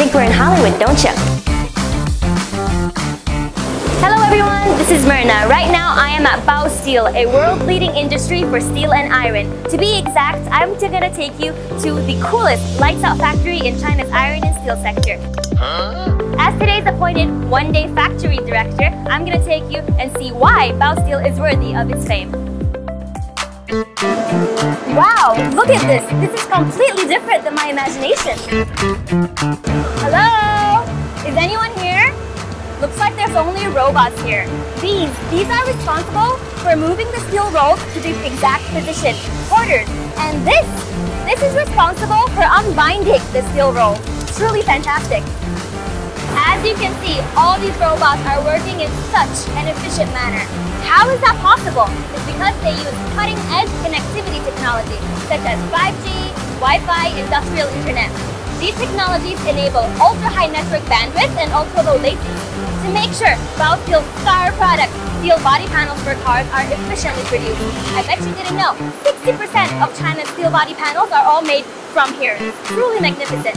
think we're in Hollywood, don't you? Hello everyone, this is Myrna. Right now I am at Baosteel, a world-leading industry for steel and iron. To be exact, I'm going to take you to the coolest lights-out factory in China's iron and steel sector. As today's appointed one-day factory director, I'm going to take you and see why Baosteel is worthy of its fame. Wow, look at this. This is completely different than my imagination. Hello? Is anyone here? Looks like there's only robots here. These, these are responsible for moving the steel rolls to the exact position, orders. And this, this is responsible for unbinding the steel rolls. Truly fantastic. As you can see, all these robots are working in such an efficient manner. How is that possible? It's because they use cutting-edge connectivity technology, such as 5G, Wi-Fi, industrial internet. These technologies enable ultra-high network bandwidth and ultra-low latency. To make sure Baosteel's star product, steel body panels for cars, are efficiently produced. I bet you didn't know, 60% of China's steel body panels are all made from here. Truly magnificent.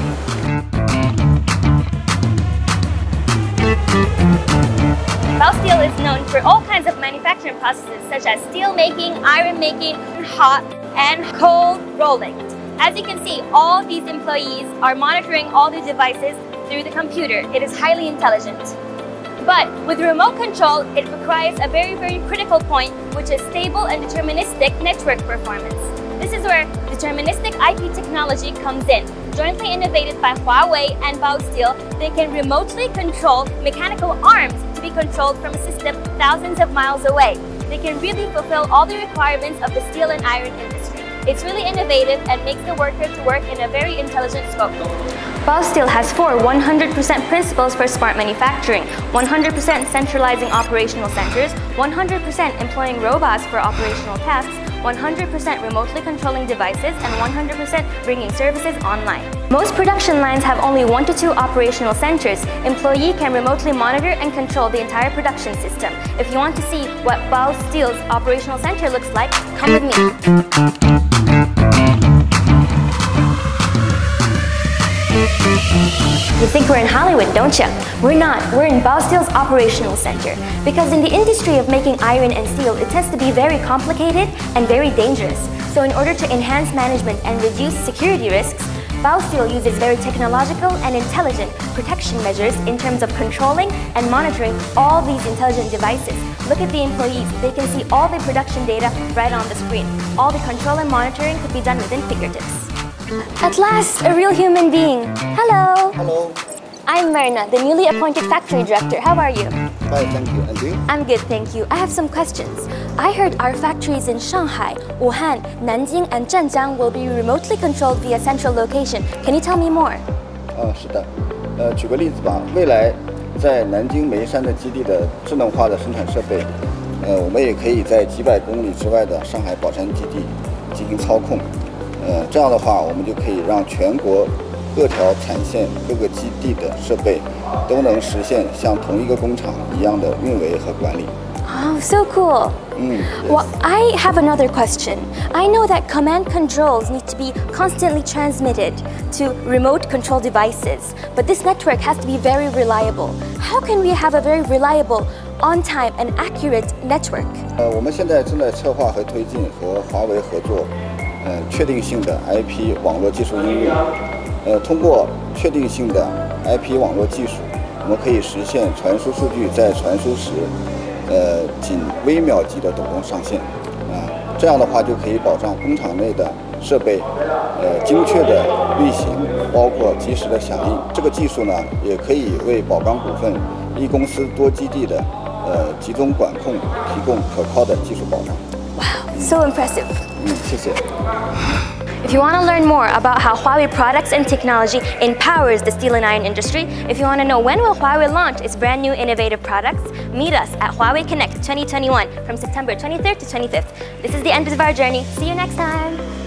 Steel is known for all kinds of manufacturing processes such as steel making, iron making, hot and cold rolling. As you can see, all these employees are monitoring all the devices through the computer. It is highly intelligent. But with remote control, it requires a very, very critical point, which is stable and deterministic network performance. This is where deterministic IP technology comes in. Jointly innovated by Huawei and Bao Steel, they can remotely control mechanical arms to be controlled from a system thousands of miles away. They can really fulfill all the requirements of the steel and iron industry. It's really innovative and makes the worker to work in a very intelligent scope. Baosteel has four 100% principles for smart manufacturing, 100% centralizing operational centers, 100% employing robots for operational tasks, 100% remotely controlling devices, and 100% bringing services online. Most production lines have only one to two operational centers. Employee can remotely monitor and control the entire production system. If you want to see what Bao Steel's operational center looks like, come with me. You think we're in Hollywood, don't you? We're not. We're in Baosteel's operational center. Because in the industry of making iron and steel, it tends to be very complicated and very dangerous. So in order to enhance management and reduce security risks, Baosteel uses very technological and intelligent protection measures in terms of controlling and monitoring all these intelligent devices. Look at the employees. They can see all the production data right on the screen. All the control and monitoring could be done within fingertips. At last, a real human being. Hello. Hello. I'm Myrna, the newly appointed factory director. How are you? Fine, thank you. And you? I'm good, thank you. I have some questions. I heard our factories in Shanghai, Wuhan, Nanjing, and Zhenjiang will be remotely controlled via central location. Can you tell me more? 啊，是的。呃，举个例子吧，未来在南京眉山的基地的智能化的生产设备，呃，我们也可以在几百公里之外的上海宝山基地进行操控。 呃，这样的话，我们就可以让全国各条产线、各个基地的设备都能实现像同一个工厂一样的运维和管理。Oh, so cool. Mm, Well, I have another question. I know that command controls need to be constantly transmitted to remote control devices, but this network has to be very reliable. How can we have a very reliable, on time, and accurate network? 呃，我们现在正在策划和推进和华为合作， 呃，确定性的 IP 网络技术应用。呃，通过确定性的 IP 网络技术，我们可以实现传输数据在传输时，呃，仅微秒级的抖动上限。啊，这样的话就可以保障工厂内的设备，呃，精确的运行，包括及时的响应。这个技术呢，也可以为宝钢股份一公司多基地的呃集中管控提供可靠的技术保障。So impressive. If you want to learn more about how Huawei products and technology empowers the steel and iron industry, if you want to know when will Huawei launch its brand new innovative products, meet us at Huawei Connect 2021 from September 23rd to 25th. This is the end of our journey. See you next time.